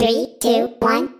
Three, two, one,